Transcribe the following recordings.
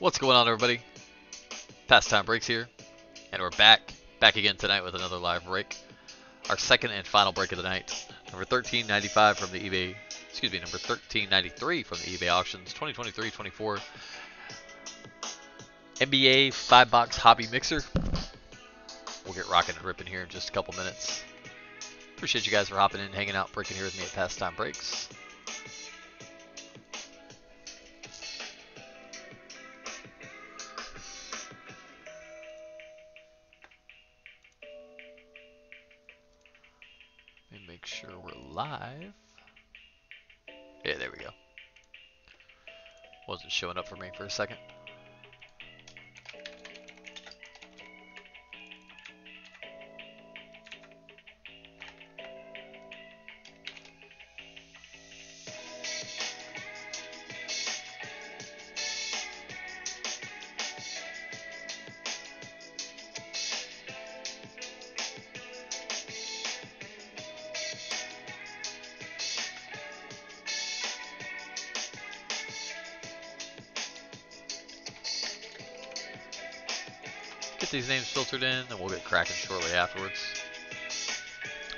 What's going on, everybody? Passtime Breaks here, and we're back, back again tonight with another live break. Our second and final break of the night. Number 1395 from the eBay, excuse me, number 1393 from the eBay auctions, 2023-24 NBA 5-box hobby mixer. We'll get rocking and ripping here in just a couple minutes. Appreciate you guys for hopping in, hanging out, breaking here with me at Passtime Breaks. Live. Yeah, there we go. Wasn't showing up for me for a second. Afterwards.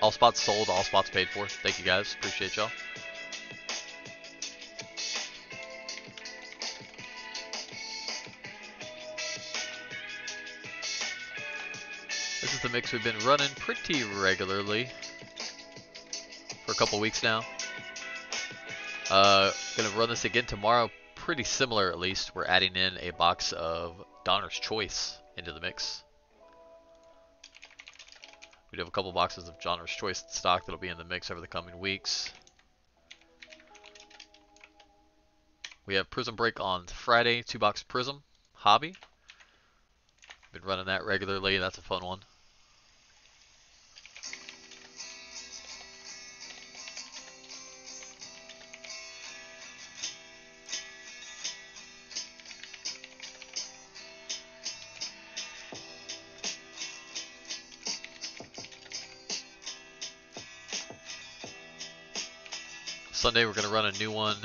All spots sold, all spots paid for. Thank you guys. Appreciate y'all. This is the mix we've been running pretty regularly for a couple weeks now. Uh, gonna run this again tomorrow. Pretty similar, at least. We're adding in a box of Donruss Choice into the mix. We do have a couple boxes of Donruss Choice stock that'll be in the mix over the coming weeks. We have Prizm Break on Friday, two box Prizm Hobby. Been running that regularly. That's a fun one. Sunday we're going to run a new one.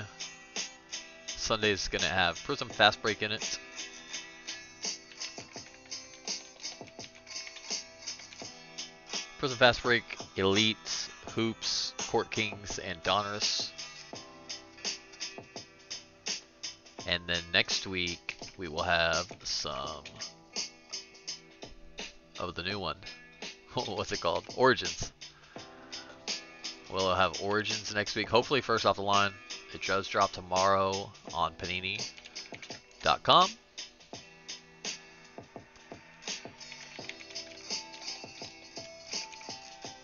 Sunday's going to have Prizm Fast Break in it. Prizm Fast Break, Elite, Hoops, Court Kings, and Donruss. And then next week we will have some of the new one. What's it called? Origins. We'll have Origins next week. Hopefully first off the line. It does drop tomorrow on Panini.com.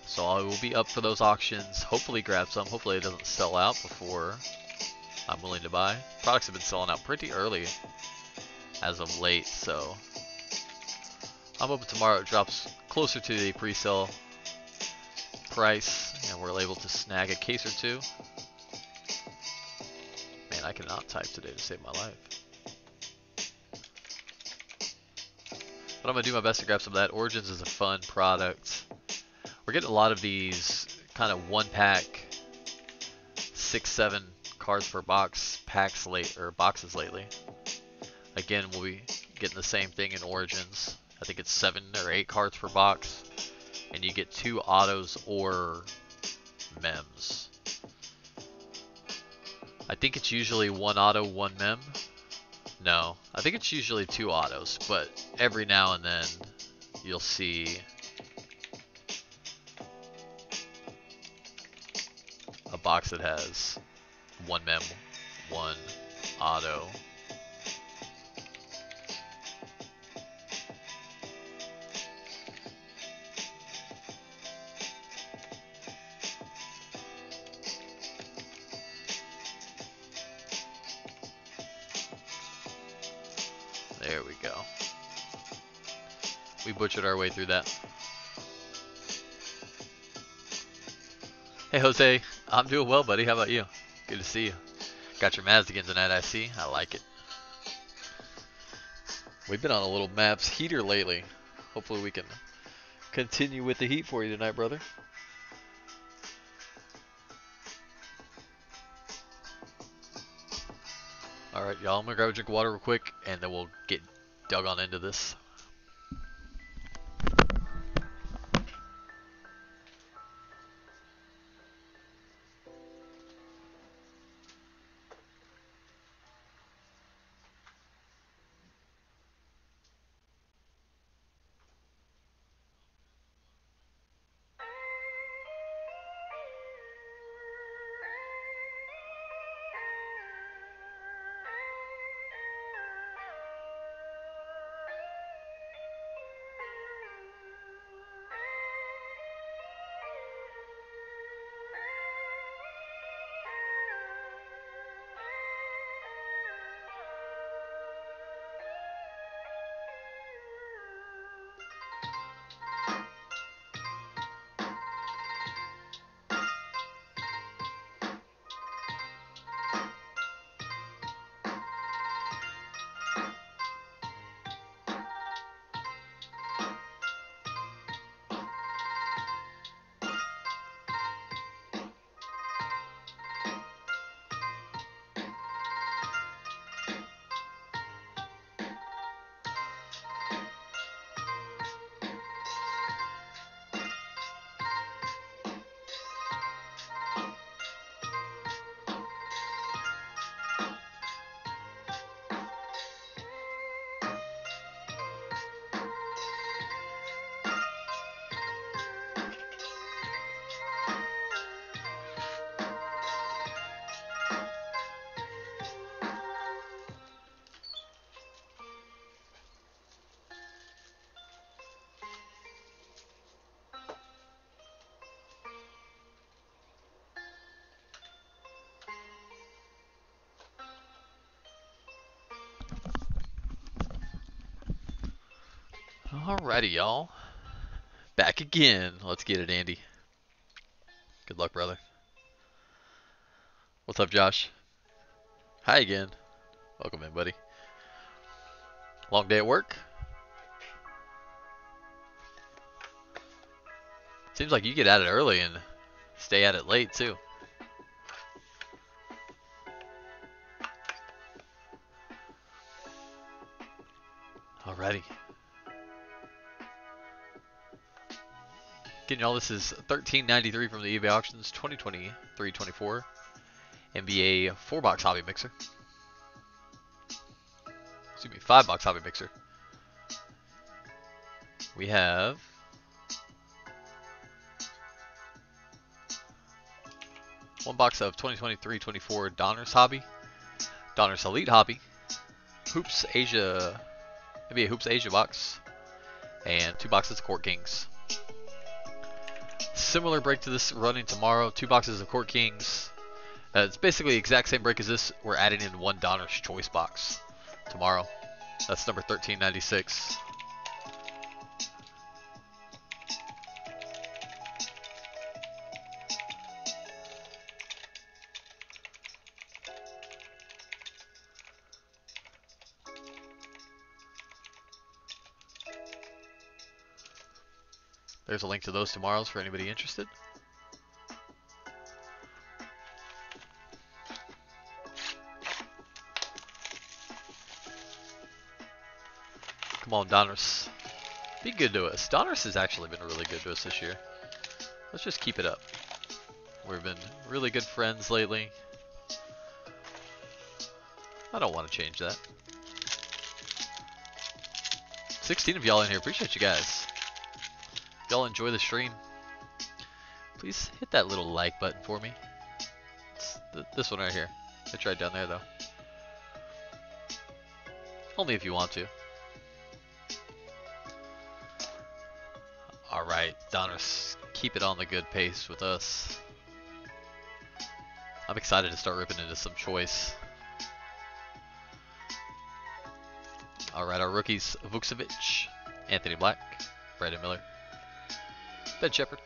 So I will be up for those auctions. Hopefully grab some. Hopefully it doesn't sell out before I'm willing to buy. Products have been selling out pretty early as of late, so I'm hoping tomorrow it drops closer to the pre-sale price and we're able to snag a case or two. Man, I cannot type today to save my life. But I'm going to do my best to grab some of that. Origins is a fun product. We're getting a lot of these kind of one pack, six, seven cards per box packs late or boxes lately. Again, we'll be getting the same thing in Origins. I think it's seven or eight cards per box and you get two autos or mems. I think it's usually one auto, one mem. No, I think it's usually two autos, but every now and then you'll see a box that has one mem, one auto, There we go. We butchered our way through that. Hey Jose, I'm doing well buddy, how about you? Good to see you. Got your Mavs again tonight I see, I like it. We've been on a little Mavs heater lately. Hopefully we can continue with the heat for you tonight brother. Y'all, I'm gonna grab a drink of water real quick, and then we'll get dug on into this. Alrighty, y'all. Back again. Let's get it, Andy. Good luck, brother. What's up, Josh? Hi again. Welcome in, buddy. Long day at work? Seems like you get at it early and stay at it late, too. Alrighty. Getting y'all, this is 1393 from the eBay auctions 2023-24 NBA 4-box hobby mixer. Excuse me, 5-box hobby mixer. We have one box of 2023-24 Donruss hobby, Donruss Elite hobby, Hoops Asia, NBA Hoops Asia box, and two boxes of Court Kings similar break to this running tomorrow. Two boxes of Court Kings. Uh, it's basically the exact same break as this. We're adding in one Donruss Choice box tomorrow. That's number 1396. There's a link to those tomorrows for anybody interested. Come on, Donruss. Be good to us. Donruss has actually been really good to us this year. Let's just keep it up. We've been really good friends lately. I don't want to change that. 16 of y'all in here. Appreciate you guys y'all enjoy the stream, please hit that little like button for me. Th this one right here. It's right down there though. Only if you want to. Alright, Donruss, keep it on the good pace with us. I'm excited to start ripping into some choice. Alright, our rookies, Vukcevic, Anthony Black, Brandon Miller, Ben Sheppard.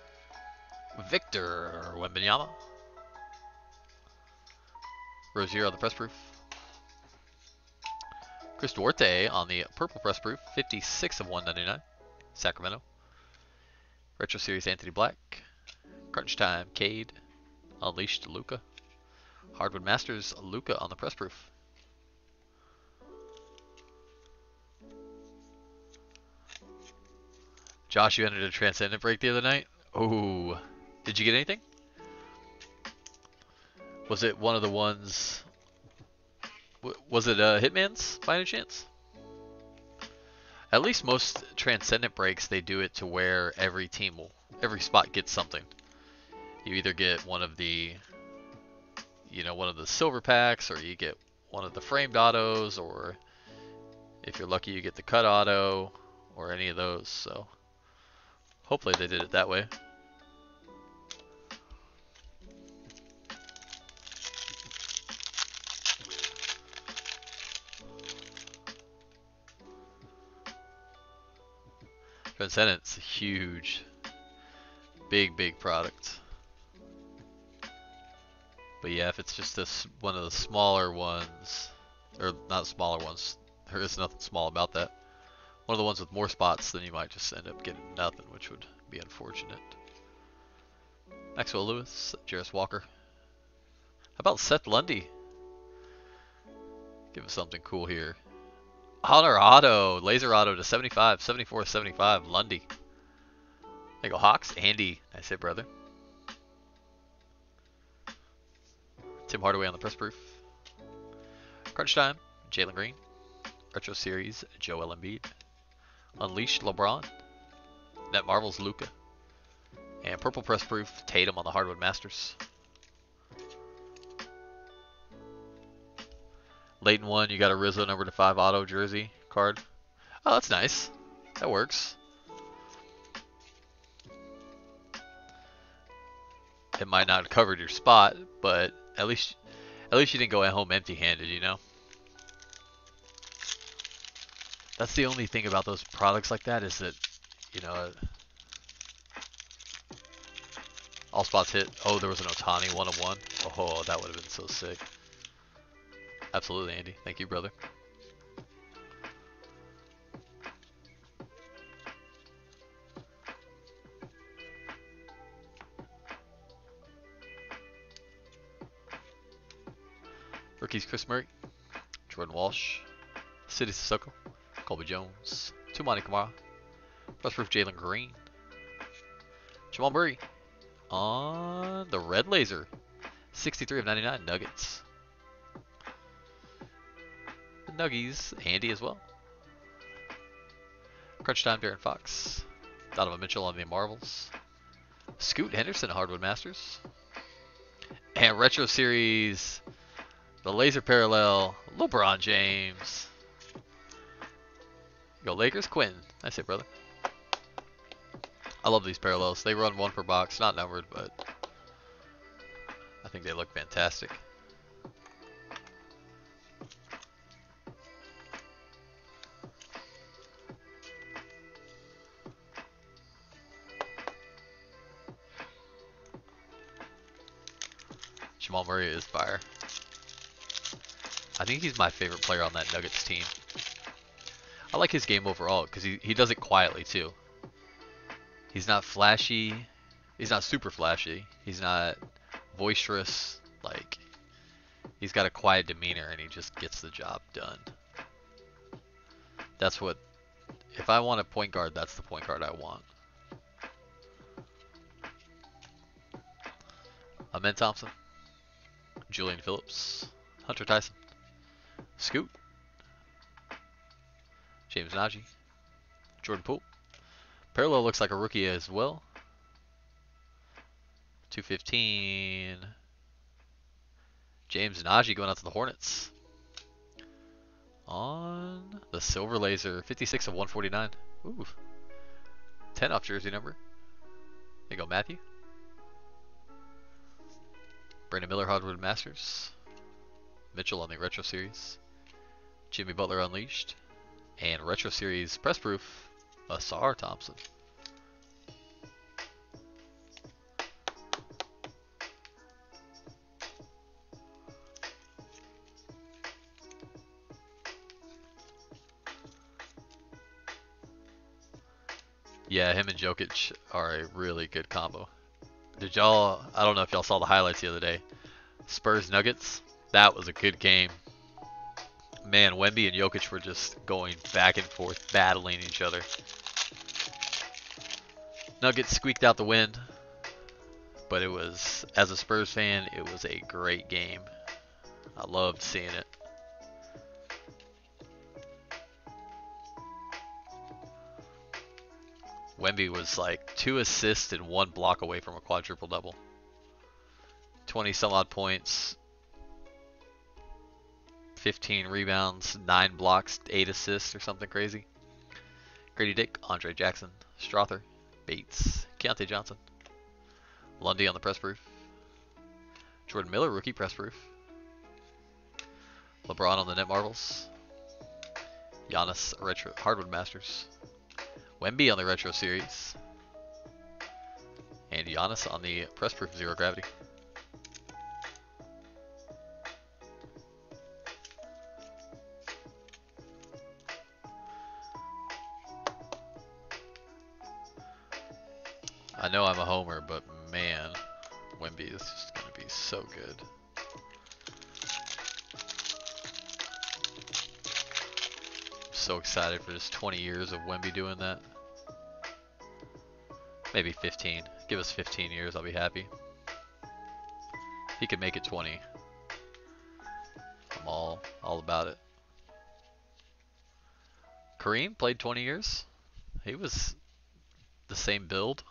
Victor Wembanyama. Rozier on the press proof. Chris Duarte on the purple press proof. 56 of 199. Sacramento. Retro Series Anthony Black. Crunch Time Cade. Unleashed Luka. Hardwood Masters Luka on the press proof. Josh, you entered a transcendent break the other night. Oh, did you get anything? Was it one of the ones? Was it uh, Hitman's by any chance? At least most transcendent breaks, they do it to where every team will, every spot gets something. You either get one of the, you know, one of the silver packs, or you get one of the framed autos, or if you're lucky, you get the cut auto, or any of those. So hopefully they did it that way. Transcendent's a huge, big, big product. But yeah, if it's just this one of the smaller ones, or not smaller ones, there is nothing small about that. One of the ones with more spots, then you might just end up getting nothing, which would be unfortunate. Maxwell Lewis, Jarace Walker. How about Seth Lundy? Give us something cool here. Honor Auto, Laser Auto to 75, 74, 75, Lundy. There go, Hawks, Andy. Nice hit, brother. Tim Hardaway on the press proof. Crunch time, Jalen Green. Retro Series, Joel Embiid. Unleashed LeBron. That Marvels, Luka. And Purple Press Proof, Tatum on the Hardwood Masters. Late in one, you got a Rizzo number to five auto jersey card. Oh, that's nice. That works. It might not have covered your spot, but at least at least you didn't go at home empty-handed, you know? That's the only thing about those products like that is that, you know, all spots hit. Oh, there was an Ohtani one of one. Oh, that would have been so sick. Absolutely, Andy. Thank you, brother. Rookies Kris Murray, Jordan Walsh, Sidy Cissoko, Colby Jones, Toumani Camara, Westbrook Jalen Green, Jamal Murray on the red laser, 63 of 99 Nuggets. The Nuggies, Andy as well. Crunch time, De'Aaron Fox. Donovan Mitchell on the Marvels. Scoot Henderson, Hardwood Masters. And Retro Series, the Laser Parallel, LeBron James. Go Lakers, Quinn. I say, brother. I love these parallels. They run one per box, not numbered, but I think they look fantastic. Jamal Murray is fire. I think he's my favorite player on that Nuggets team. I like his game overall because he, he does it quietly too. He's not flashy. He's not super flashy. He's not boisterous. Like, he's got a quiet demeanor and he just gets the job done. That's what, if I want a point guard, that's the point guard I want. Amen Thompson. Julian Phillips, Hunter Tyson, Scoot, James Nnaji, Jordan Poole. Parallel looks like a rookie as well. 215. James Nnaji going out to the Hornets. On the Silver Laser, 56 of 149. Ooh. 10 off jersey number. There you go, Matthew. Brandon Miller Hardwood Masters. Mitchell on the Retro Series. Jimmy Butler Unleashed. And Retro Series Press Proof, Ausar Thompson. Yeah, him and Jokic are a really good combo. Did y'all? I don't know if y'all saw the highlights the other day. Spurs Nuggets. That was a good game. Man, Wemby and Jokic were just going back and forth, battling each other. Nuggets squeaked out the win, but it was, as a Spurs fan, it was a great game. I loved seeing it. Wemby was like two assists and one block away from a quadruple double. 20 some odd points, 15 rebounds, 9 blocks, 8 assists or something crazy. Grady Dick, Andre Jackson, Strawther, Bates, Keyontae Johnson, Lundy on the press proof, Jordan Miller, rookie press proof, LeBron on the Net Marvels, Giannis retro hardwood masters, Wemby on the retro series, and Giannis on the press proof zero gravity. I know I'm a homer, but man, Wemby is just going to be so good. I'm so excited for just 20 years of Wemby doing that. Maybe 15. Give us 15 years, I'll be happy. He could make it 20. I'm all all about it. Kareem played 20 years. He was the same build.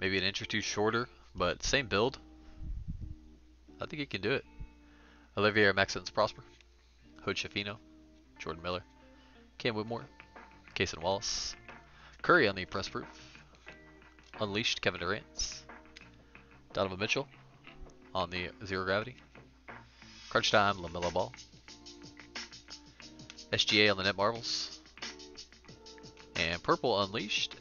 Maybe an inch or two shorter, but same build. I think he can do it. Olivier Maxence Prosper, Hood Schifino, Jordan Miller, Cam Whitmore, Cason Wallace, Curry on the press proof, Unleashed Kevin Durant, Donovan Mitchell on the zero gravity, Crunch Time LaMelo Ball, SGA on the Net Marvels, and Purple Unleashed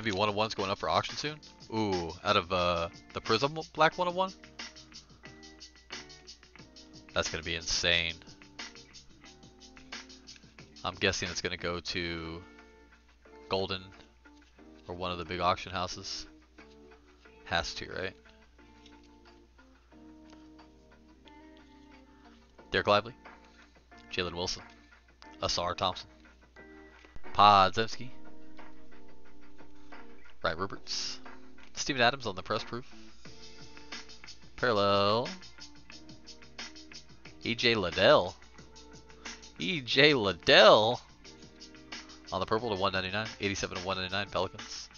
The Black Wemby 101's going up for auction soon. Ooh, out of uh, the Prizm Black 101? That's going to be insane. I'm guessing it's going to go to Goldin or one of the big auction houses. Has to, right? Dereck Lively, Jalen Wilson, Ausar Thompson, Podziemski, Ryan Roberts, Steven Adams on the press proof, parallel, EJ Liddell, EJ Liddell on the purple to 199, 87 to 199 Pelicans,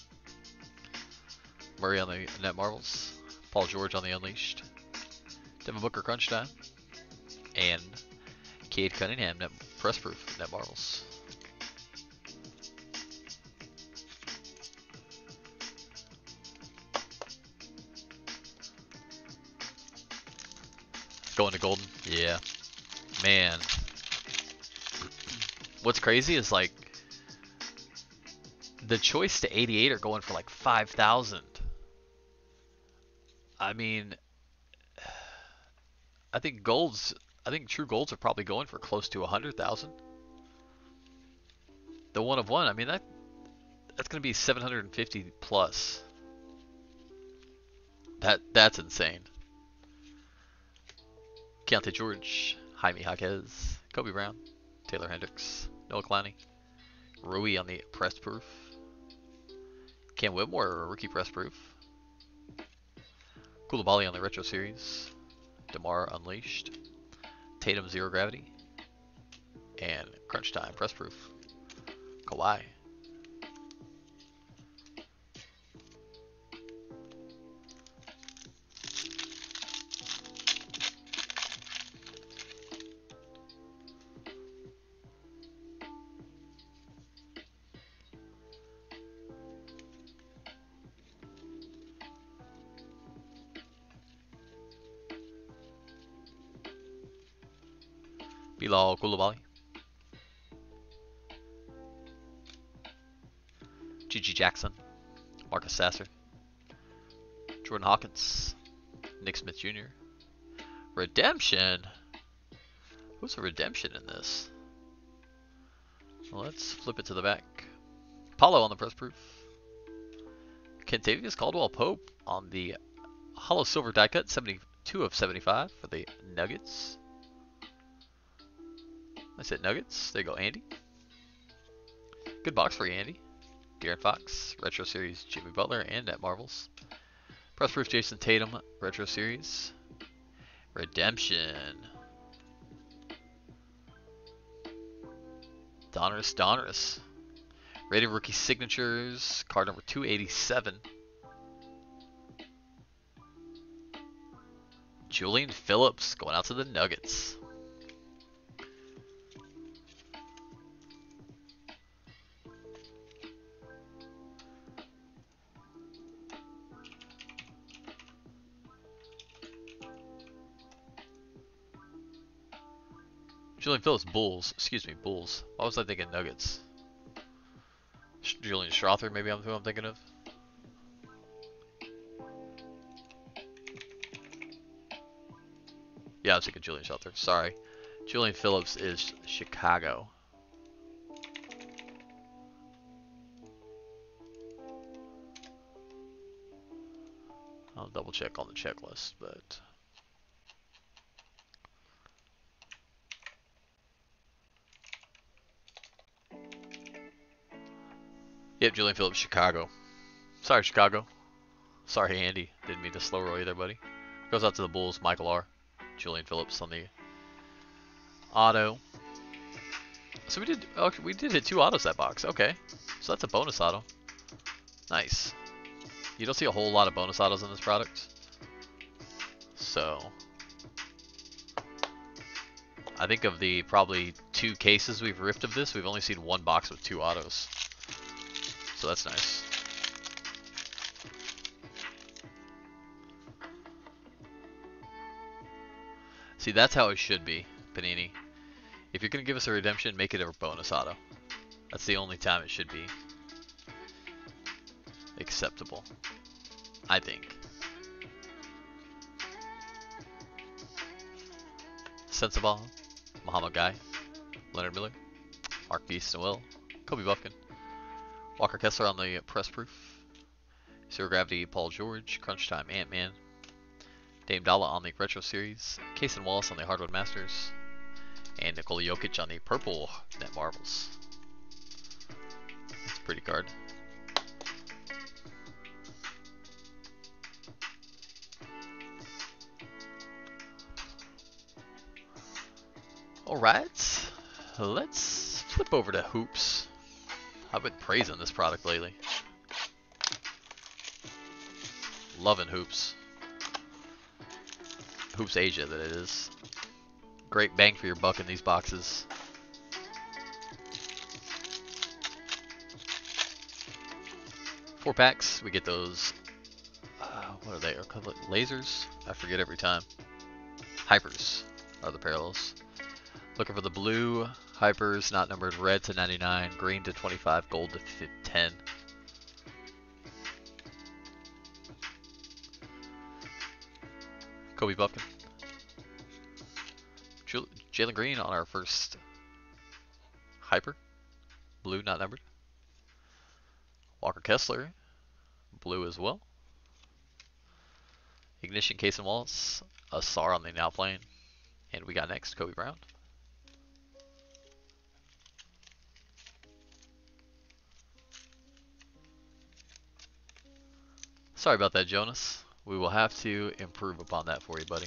Murray on the Net Marvels, Paul George on the unleashed, Devin Booker crunch time, and Cade Cunningham net press proof Net Marvels. Going to Goldin? Yeah. Man. What's crazy is like the choice to 88 are going for like 5,000. I mean, I think golds, I think true golds are probably going for close to 100,000. The one of one, I mean that that's going to be 750 plus. That that's insane. Keyonte George, Jaime Jaquez, Kobe Brown, Taylor Hendricks, Noah Clowney, Rui on the press proof, Cam Whitmore, rookie press proof, Koulibaly on the retro series, DeMar Unleashed, Tatum Zero Gravity, and Crunch Time press proof, Kawhi. Koulibaly. GG Jackson. Marcus Sasser. Jordan Hawkins. Nick Smith Jr. Redemption? Who's a redemption in this? Let's flip it to the back. Paolo on the press proof. Kentavious Caldwell Pope on the hollow silver die cut, 72 of 75 for the Nuggets. I said Nuggets. There you go, Andy. Good box for you, Andy. De'Aaron Fox, Retro Series Jimmy Butler, and at Marvels. Press Proof Jayson Tatum, Retro Series. Redemption. Donruss Donruss. Rated Rookie Signatures, card number 287. Julian Phillips going out to the Nuggets. Julian Phillips, Bulls. Excuse me, Bulls. Why was I thinking Nuggets? Julian Strawther, maybe I'm who I'm thinking of. Yeah, I was thinking Julian Strawther. Sorry. Julian Phillips is Chicago. I'll double check on the checklist, but Yep, Julian Phillips, Chicago. Sorry, Chicago. Sorry, Andy. Didn't mean to slow roll you there, buddy. Goes out to the Bulls, Michael R. Julian Phillips on the auto. So we did okay, we did hit two autos that box. Okay. So that's a bonus auto. Nice. You don't see a whole lot of bonus autos in this product. So I think of the probably two cases we've ripped of this, we've only seen one box with two autos so that's nice. See, that's how it should be, Panini. If you're going to give us a redemption, make it a bonus auto. That's the only time it should be acceptable. I think. Sensabaugh, Mouhamed Gueye, Leonard Miller, Markquis Nowell, Kobe Buffkin, Walker Kessler on the press proof. Zero Gravity Paul George. Crunch Time Ant-Man. Dame Dolla on the Retro Series. Cason Wallace on the Hardwood Masters. And Nikola Jokic on the purple Net Marvels. That's a pretty card. Alright, let's flip over to Hoops. I've been praising this product lately. Loving Hoops. Hoops Asia, that it is. Great bang for your buck in these boxes. Four packs, we get those, uh, what are they, lasers? I forget every time. Hypers are the parallels. Looking for the blue Hypers not numbered red to 99, green to 25, gold to 10. Kobe Buffkin. Jalen Green on our first Hyper. Blue, not numbered. Walker Kessler. Blue as well. Ignition Cason Wallace. Ausar on the now plane. And we got next Kobe Brown. Sorry about that, Jonas. We will have to improve upon that for you, buddy.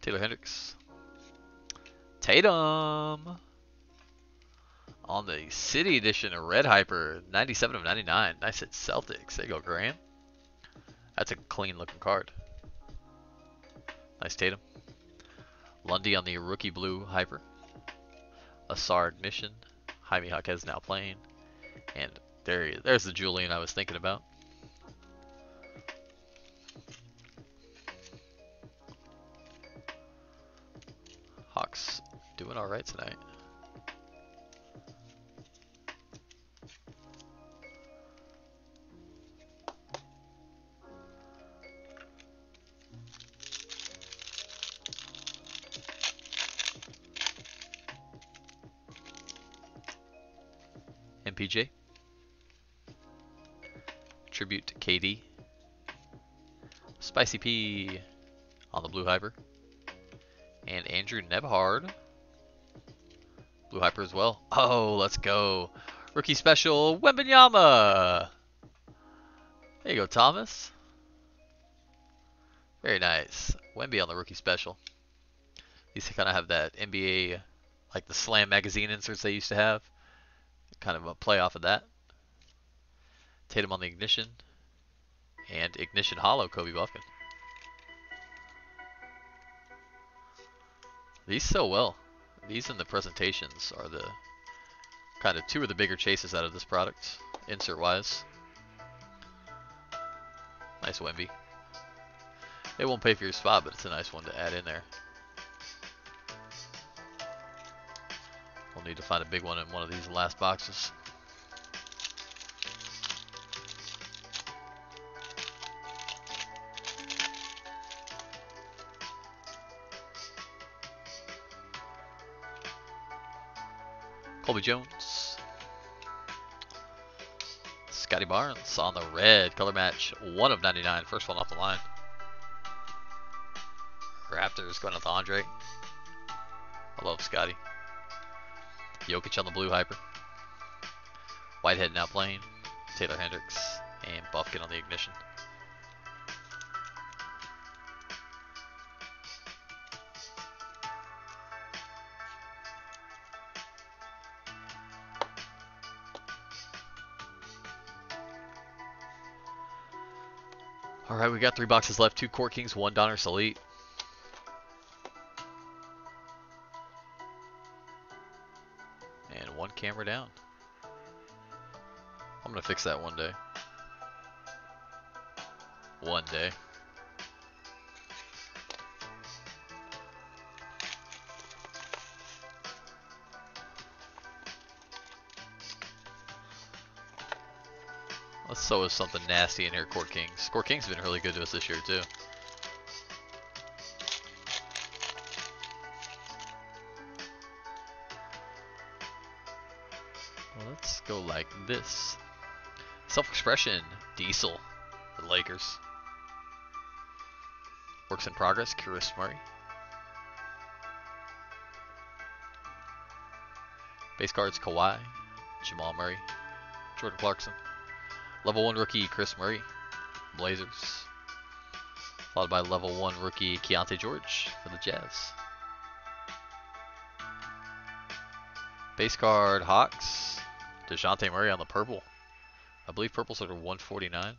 Taylor Hendricks. Tatum! On the City Edition of Red Hyper, 97 of 99. Nice hit Celtics. There you go, Grant. That's a clean looking card. Nice Tatum. Lundy on the rookie blue hyper. Ausar ignition. Jaime Jaquez now playing. And there, there's the Julian I was thinking about. Hawks doing alright tonight. MPJ. Tribute to KD. Spicy P on the Blue Hyper. And Andrew Nembhard. Blue Hyper as well. Oh, let's go. Rookie special, Wembanyama. There you go, Thomas. Very nice. Wemby on the rookie special. These kind of have that NBA, like the Slam magazine inserts they used to have. Kind of a play off of that. Tatum on the Ignition. And Ignition Hollow, Kobe Buffkin. These sell well. These and the presentations are the kind of two of the bigger chases out of this product, insert wise. Nice Wemby. It won't pay for your spot, but it's a nice one to add in there. We'll need to find a big one in one of these last boxes. Colby Jones. Scotty Barnes on the red color match. One of 99. First one off the line. Raptors going with Andre. I love Scotty. Jokic on the blue hyper. Whitehead now playing. Taylor Hendricks and Buffkin on the ignition. All right, we got three boxes left. Two Court Kings, one Donruss Elite. Camera down. I'm to fix that one day. One day. Let's sew something nasty in here, Court Kings. Court Kings has been really good to us this year, too. Like this. Self-expression, Diesel, the Lakers. Works in progress, Kris Murray. Base cards, Kawhi, Jamal Murray, Jordan Clarkson. Level 1 rookie Kris Murray, Blazers. Followed by level 1 rookie Keyonte George for the Jazz. Base card Hawks, DeJounte Murray on the purple. I believe purple's are 149.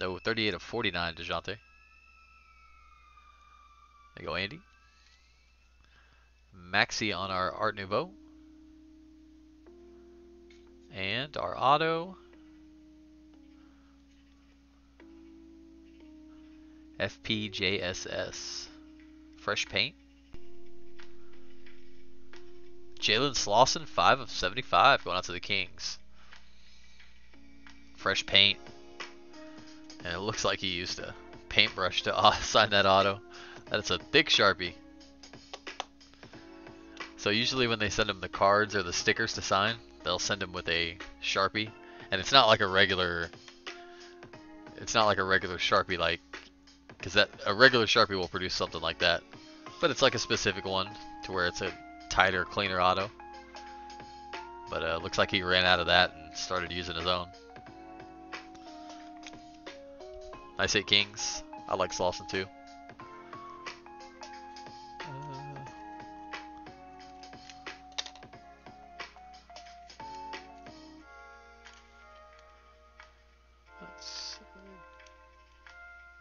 No, 38 of 49, DeJounte. There you go, Andy. Maxey on our Art Nouveau. And our auto. FPJSS. Fresh paint. Jalen Slawson, 5 of 75, going out to the Kings. Fresh paint. And it looks like he used a paintbrush to sign that auto. That's a thick Sharpie. So usually when they send him the cards or the stickers to sign, they'll send him with a Sharpie. And it's not like a regular... It's not like a regular Sharpie like because that a regular Sharpie will produce something like that. But it's like a specific one to where it's a tighter, cleaner auto. But uh, looks like he ran out of that and started using his own. Nice hit Kings. I like Slawson too.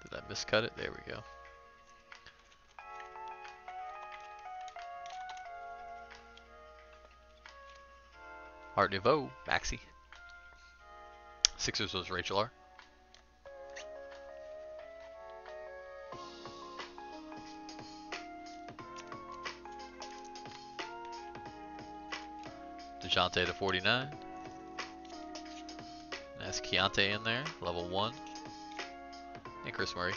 Did I cut it? There we go. Art Nouveau, Maxey. Sixers was Rachel R. DeJounte to 49. That's Keyonte in there, level 1. And Kris Murray.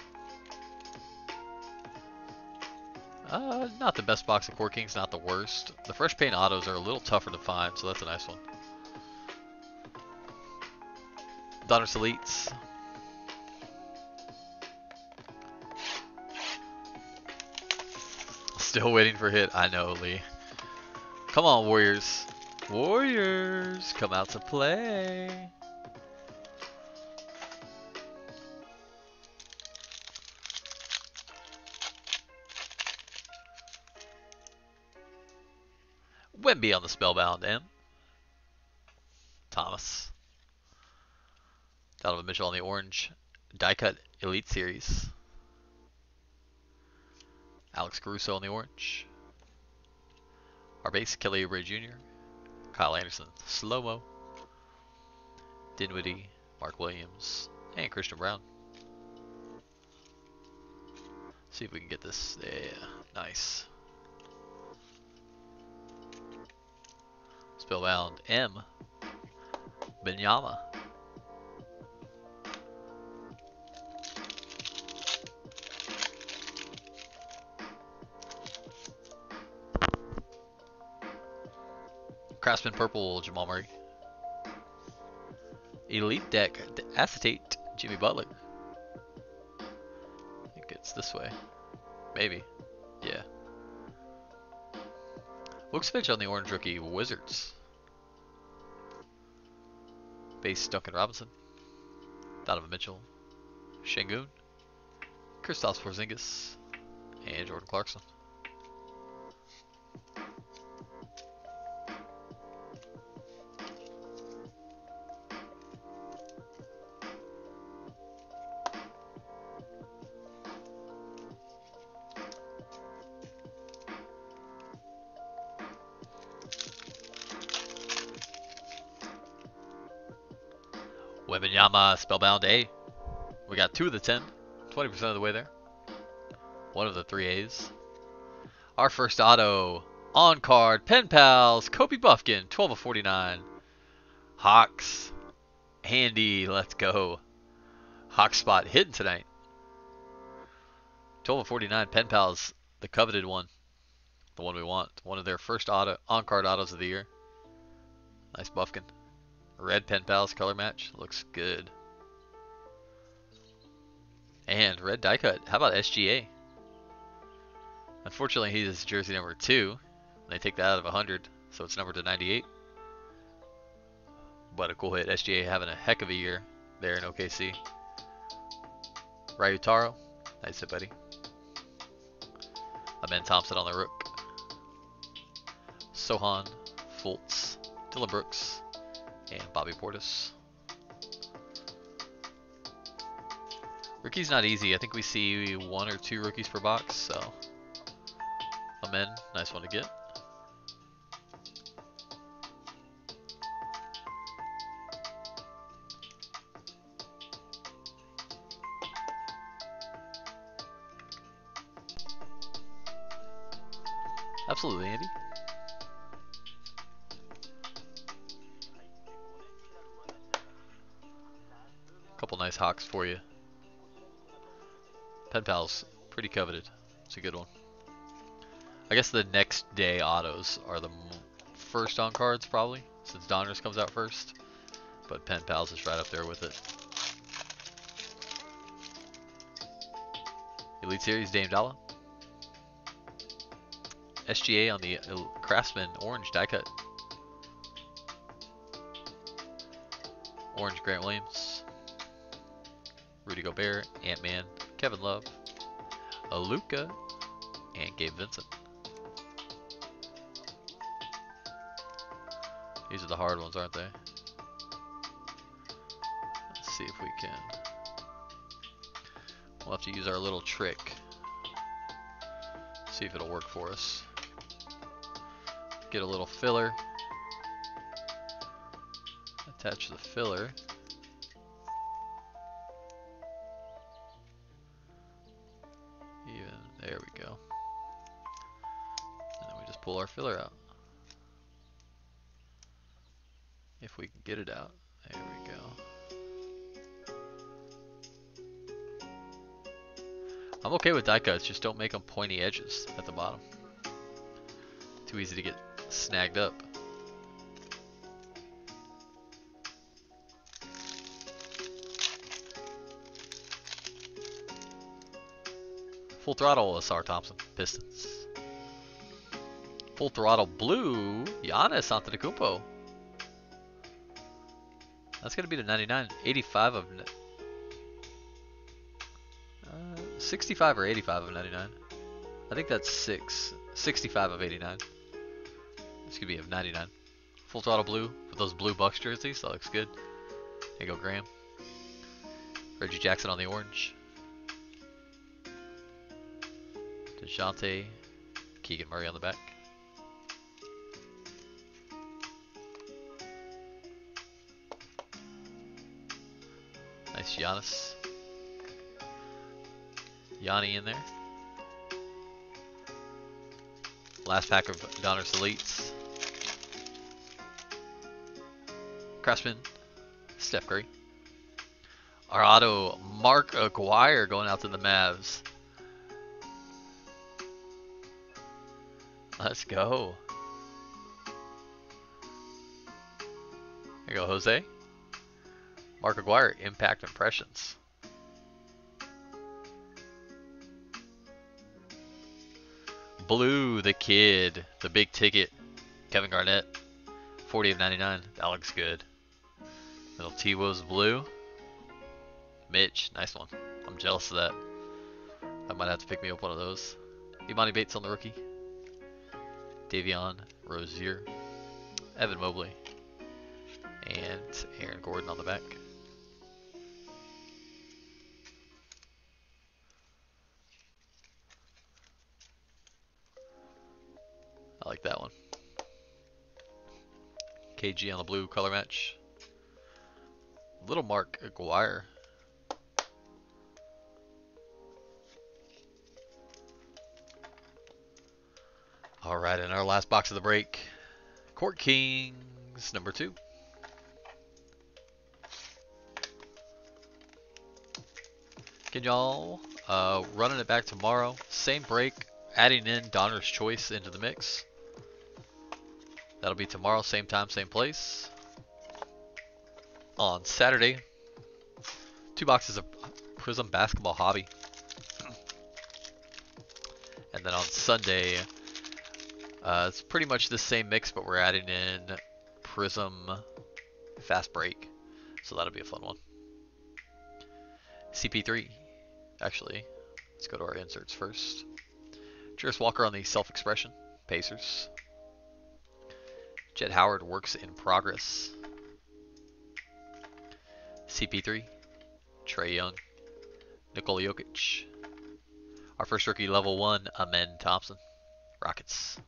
Uh, not the best box of Court Kings, not the worst. The Fresh Paint Autos are a little tougher to find, so that's a nice one. Donruss Elites. Still waiting for hit. I know, Lee. Come on, Warriors. Warriors, come out to play. Wemby on the Spellbound M. Thomas. Donovan Mitchell on the orange die cut Elite Series. Alex Caruso on the orange. Our base, Kelly Oubre Jr. Kyle Anderson, slow mo. Dinwiddie, Mark Williams, and Christian Braun. See if we can get this. Yeah, nice. Spellbound M. Binyama. Craftsman Purple, Jamal Murray. Elite Deck, Acetate, Jimmy Butler. I think it's this way. Maybe. Yeah. Looks pitch on the orange rookie Wizards. Base Duncan Robinson. Donovan Mitchell. Sengun. Kristaps Porzingis. And Jordan Clarkson. Wembanyama, Spellbound A. We got two of the 10, 20% of the way there. One of the three A's. Our first auto, on card, Pen Pals, Kobe Buffkin, 12 of 49. Hawks, handy, let's go. Hawk spot hidden tonight. 12 of 49, Pen Pals, the coveted one. The one we want. One of their first auto on card autos of the year. Nice Buffkin. Red Pen Pals color match. Looks good. And red die cut. How about SGA? Unfortunately, he's jersey number 2. They take that out of 100, so it's numbered to 98. But a cool hit. SGA having a heck of a year there in OKC. Ryu Taro. Nice hit, buddy. Amen Thompson on the rook. Sochan, Fultz, Dillon Brooks, and Bobby Portis. Rookie's not easy. I think we see one or two rookies per box, so Amen, nice one to get. Absolutely, Andy. Nice hawks for you. Pen Pals, pretty coveted. It's a good one. I guess the next day autos are the first on cards probably, since Donruss comes out first. But Pen Pals is right up there with it. Elite Series Dame Dollar. SGA on the uh, Craftsman orange die cut. Orange Grant Williams. Rudy Gobert, Ant-Man, Kevin Love, Aluka, and Gabe Vincent. These are the hard ones, aren't they? Let's see if we can. We'll have to use our little trick. See if it'll work for us. Get a little filler. Attach the filler. filler out. If we can get it out. There we go. I'm okay with die cuts, just don't make them pointy edges at the bottom. Too easy to get snagged up. Full throttle, Ausar Thompson. Pistons. Full throttle blue. Giannis Antetokounmpo. That's going to be the 99. 85 of... Uh, 65 or 85 of 99. I think that's 6. 65 of 89. This could be of 99. Full throttle blue with those blue Bucks jerseys. That looks good. There you go, Graham. Reggie Jackson on the orange. DeJounte. Keegan Murray on the back. Giannis. Yanni in there. Last pack of Donruss Elites. Craftsman. Steph Curry. Our auto, Mark Aguirre going out to the Mavs. Let's go. There you go, Jose. Mark Aguirre, Impact Impressions. Blue, the kid, the big ticket, Kevin Garnett, 40 of 99. That looks good. Little T-Wo's blue. Mitch, nice one. I'm jealous of that. I might have to pick me up one of those. Emoni Bates on the rookie. Davion Rozier. Evan Mobley. And Aaron Gordon on the back. Like that one. KG on the blue color match. Little Mark Aguirre. All right, in our last box of the break, Court Kings number two. Can y'all uh, running it back tomorrow? Same break, adding in Donruss Choice into the mix. That'll be tomorrow, same time, same place. On Saturday, two boxes of Prizm Basketball Hobby. And then on Sunday, uh, it's pretty much the same mix, but we're adding in Prizm Fast Break. So that'll be a fun one. CP3, actually. Let's go to our inserts first. Jarace Walker on the self-expression, Pacers. Jett Howard works in progress. CP3, Trae Young, Nikola Jokic. Our first rookie level one, Amen Thompson, Rockets.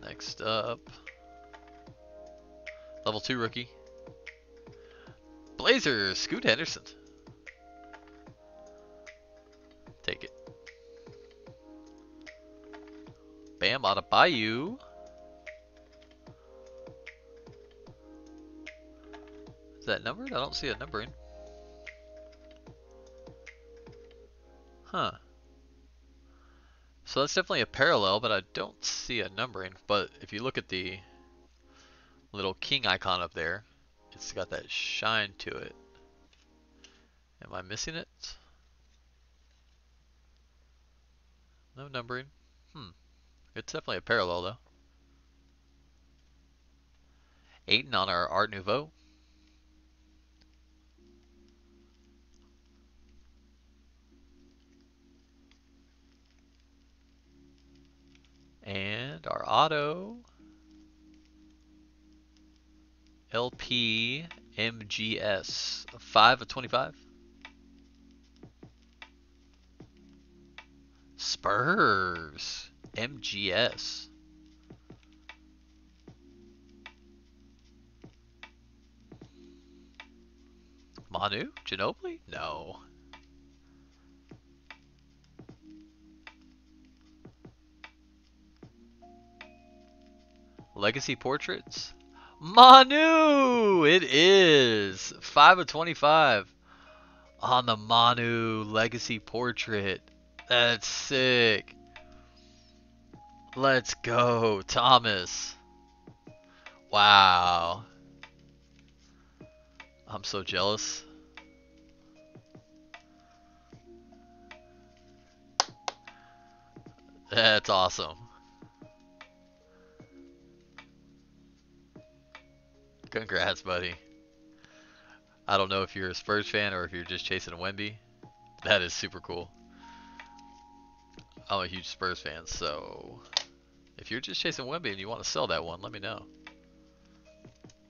Next up, level two rookie, Blazers, Scoot Henderson. Take it. Bam out of Is that numbered? I don't see a numbering. Huh. So that's definitely a parallel, but I don't see a numbering. But if you look at the little king icon up there, it's got that shine to it. Am I missing it? No numbering. Hmm. It's definitely a parallel though. Ayton on our Art Nouveau. And our auto LP MGS 5 of 25. Spurs MGS. Manu? Ginobili? No. Legacy Portraits? Manu! It is! 5 of 25 on the Manu Legacy Portrait. That's sick. Let's go, Thomas. Wow. I'm so jealous. That's awesome. Congrats, buddy. I don't know if you're a Spurs fan or if you're just chasing a Wemby. That is super cool. I'm a huge Spurs fan, so if you're just chasing Wemby and you want to sell that one, let me know.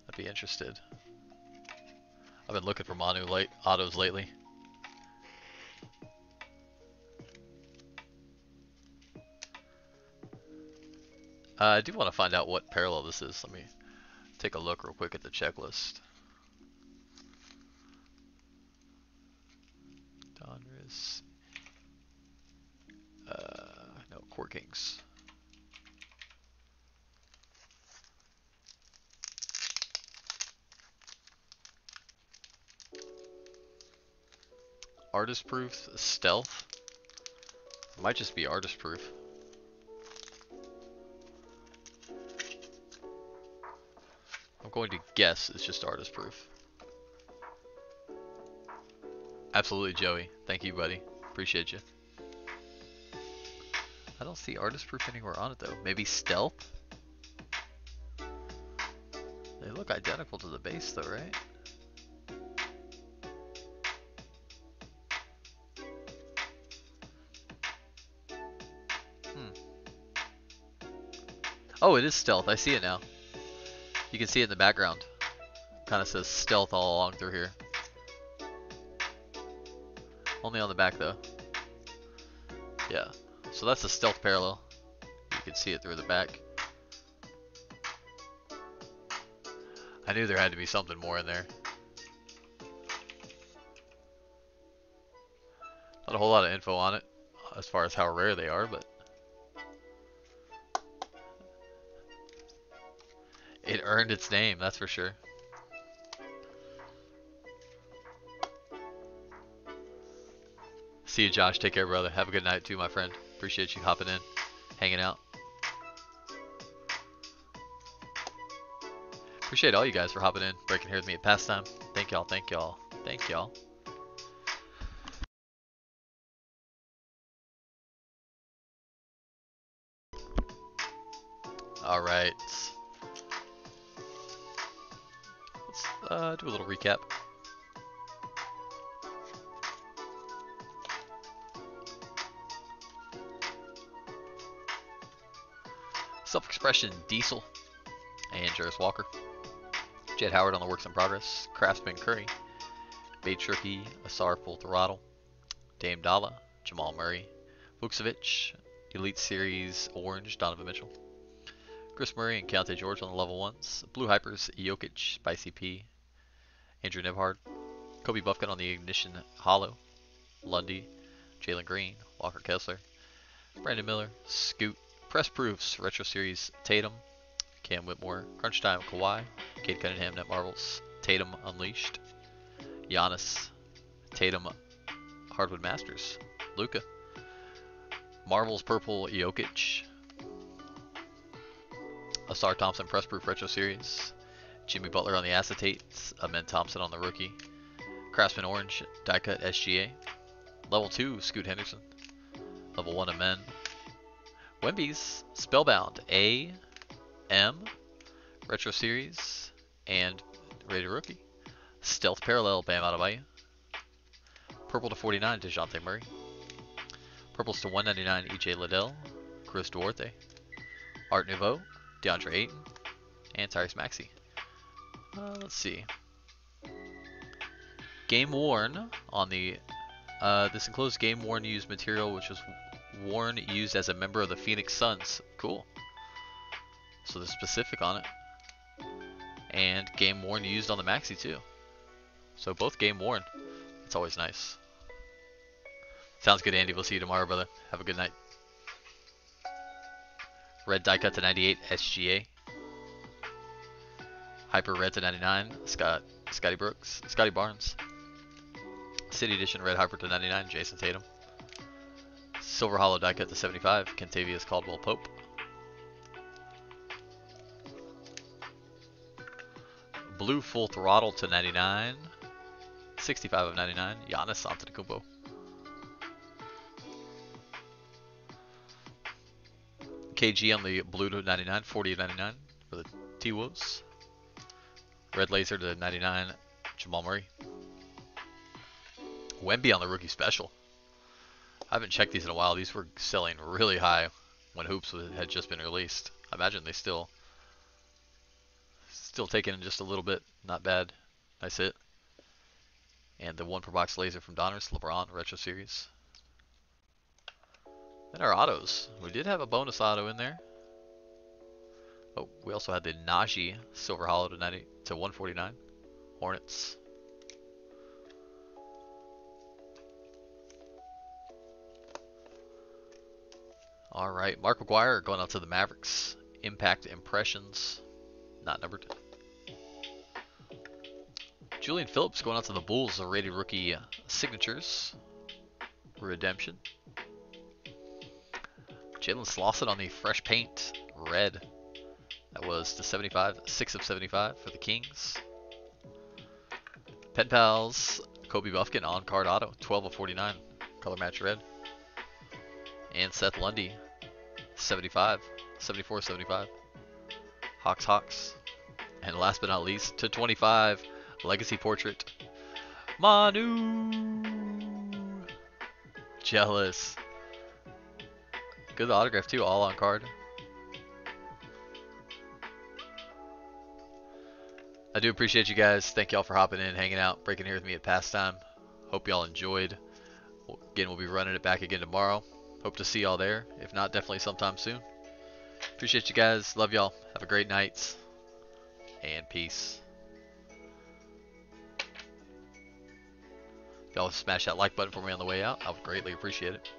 I'd be interested. I've been looking for Manu late autos lately. Uh, I do want to find out what parallel this is. Let me take a look real quick at the checklist. Donruss. Uh, no, Court Kings. Artist proof, stealth. Might just be artist proof. Going to guess it's just artist proof. Absolutely, Joey. Thank you, buddy. Appreciate you. I don't see artist proof anywhere on it though. Maybe stealth? They look identical to the base though, right? Hmm. Oh, it is stealth. I see it now. You can see it in the background. Kind of says stealth all along through here. Only on the back though. Yeah. So that's a stealth parallel. You can see it through the back. I knew there had to be something more in there. Not a whole lot of info on it as far as how rare they are, but It earned its name, that's for sure. See you, Josh. Take care, brother. Have a good night, too, my friend. Appreciate you hopping in, hanging out. Appreciate all you guys for hopping in, breaking here with me at Passtime. Thank y'all, thank y'all, thank y'all. All right. Uh, do a little recap. Self-Expression Diesel and Jarace Walker. Jett Howard on the Works in Progress. Craftsman Curry. Bates Rookie, Ausar Full Throttle. Dame Dala, Jamal Murray. Vukcevic, Elite Series Orange, Donovan Mitchell. Kris Murray and Keyonte George on the level ones. Blue Hypers, Jokic, Spicy P, Andrew Nembhard, Kobe Buffkin on the Ignition Hollow, Lundy, Jalen Green, Walker Kessler, Brandon Miller, Scoot, Press Proofs, Retro Series Tatum, Cam Whitmore, Crunch Time Kawhi, Cade Cunningham Net Marvels, Tatum Unleashed, Giannis, Tatum Hardwood Masters, Luka, Marvel's Purple Jokic, Ausar Thompson Press Proof Retro Series, Jimmy Butler on the acetates, Amen Thompson on the rookie, Craftsman Orange, die cut SGA, level 2 Scoot Henderson, level 1 Amen, Wemby's, Spellbound, A, M, Retro Series, and Rated Rookie, Stealth Parallel, Bam Adebayo, Purple to 49, DeJounte Murray, Purples to 199, EJ Liddell, Chris Duarte, Art Nouveau, DeAndre Ayton, and Tyrese Maxey. Uh, let's see. Game worn on the uh, this enclosed game worn used material which was worn used as a member of the Phoenix Suns. Cool. So they're specific on it. And game worn used on the Maxey too. So both game worn. It's always nice. Sounds good, Andy. We'll see you tomorrow, brother. Have a good night. Red die cut to 98 SGA. Hyper Red to 99, Scott, Scotty Brooks, Scotty Barnes. City Edition Red Hyper to 99, Jayson Tatum. Silver Hollow die cut to 75, Kentavious Caldwell Pope. Blue Full Throttle to 99, 65 of 99, Giannis Antetokounmpo. KG on the blue to 99, 40 to 99 for the T-Wolves. Red laser to 99, Jamal Murray. Wemby on the rookie special. I haven't checked these in a while. These were selling really high when Hoops had just been released. I imagine they still still taking in just a little bit. Not bad. Nice hit. And the one per box laser from Donruss, LeBron Retro Series. Then our autos. We did have a bonus auto in there. Oh, we also had the Najee Silver Hollow to 90 to 149. Hornets. All right, Mark McGuire going out to the Mavericks. Impact Impressions, not numbered. Julian Phillips going out to the Bulls, a rated rookie uh, signatures. Redemption. Jalen Slawson on the fresh paint, red. That was to 75, 6 of 75 for the Kings. Pen Pals, Kobe Buffkin on card auto, 12 of 49, color match red. And Seth Lundy, 75, 74, 75. Hawks, Hawks. And last but not least, to 25, Legacy Portrait. Manu! Jealous. Good autograph too, all on card. I do appreciate you guys. Thank y'all for hopping in, hanging out, breaking here with me at Passtime. Hope y'all enjoyed. Again, we'll be running it back again tomorrow. Hope to see y'all there. If not, definitely sometime soon. Appreciate you guys. Love y'all. Have a great night. And peace. Y'all smash that like button for me on the way out, I would greatly appreciate it.